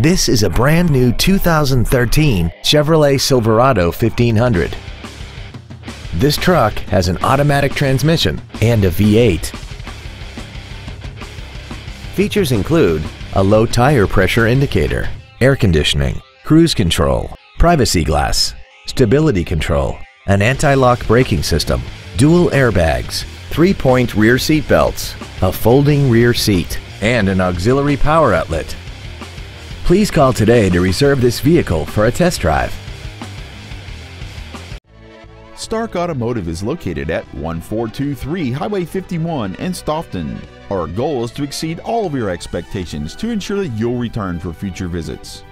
This is a brand new 2013 Chevrolet Silverado 1500. This truck has an automatic transmission and a V8. Features include a low tire pressure indicator, air conditioning, cruise control, privacy glass, stability control, an anti-lock braking system, dual airbags, three-point rear seat belts, a folding rear seat, and an auxiliary power outlet. Please call today to reserve this vehicle for a test drive. Stark Automotive is located at 1423 Highway 51 in Stoughton. Our goal is to exceed all of your expectations to ensure that you'll return for future visits.